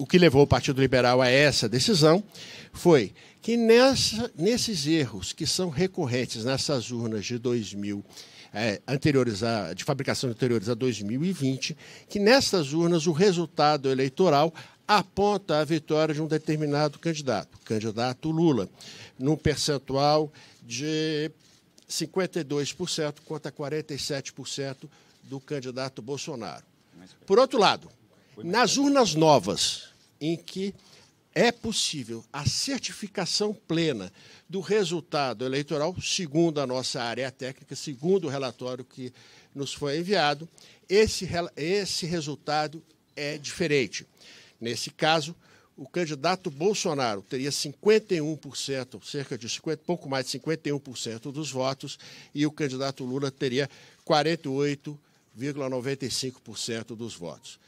o que levou o Partido Liberal a essa decisão foi que nessa, nesses erros que são recorrentes nessas urnas de 2000, é, anteriores a, de fabricação anteriores a 2020, que nessas urnas o resultado eleitoral aponta a vitória de um determinado candidato, candidato Lula, num percentual de 52% contra 47% do candidato Bolsonaro. Por outro lado, nas urnas novas, em que é possível a certificação plena do resultado eleitoral, segundo a nossa área técnica, segundo o relatório que nos foi enviado, esse, esse resultado é diferente. Nesse caso, o candidato Bolsonaro teria 51%, cerca de 50, pouco mais de 51% dos votos, e o candidato Lula teria 48,95% dos votos.